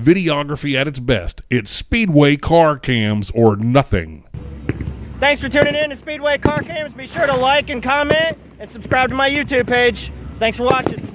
videography at its best. It's Speedway car cams or nothing. Thanks for tuning in to Speedway Car Cams. Be sure to like and comment and subscribe to my YouTube page. Thanks for watching.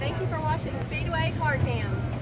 Thank you for watching Speedway Car Cams.